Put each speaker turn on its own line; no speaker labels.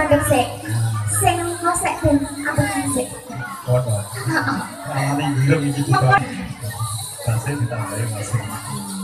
mandeg sik. Sing no sik ben apa sik.
Padha.
Heeh.
Ah, ning ngira iki. Sase ditambahi masing-masing.